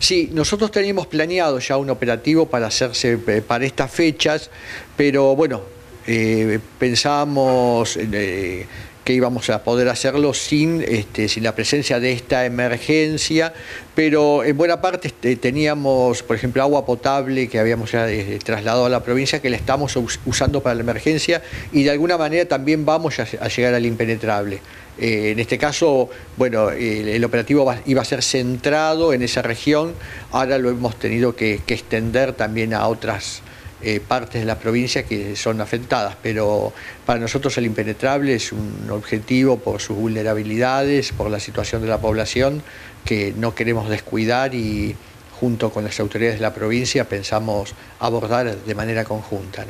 Sí, nosotros teníamos planeado ya un operativo para hacerse eh, para estas fechas, pero bueno, eh, pensábamos eh, que íbamos a poder hacerlo sin, este, sin la presencia de esta emergencia, pero en buena parte este, teníamos, por ejemplo, agua potable que habíamos ya trasladado a la provincia, que la estamos usando para la emergencia y de alguna manera también vamos a llegar al impenetrable. Eh, en este caso, bueno, el, operativo iba a ser centrado en esa región, ahora lo hemos tenido que, extender también a otras eh, partes de la provincia que son afectadas, pero para nosotros el impenetrable es un objetivo por sus vulnerabilidades, por la situación de la población que no queremos descuidar y junto con las autoridades de la provincia pensamos abordar de manera conjunta.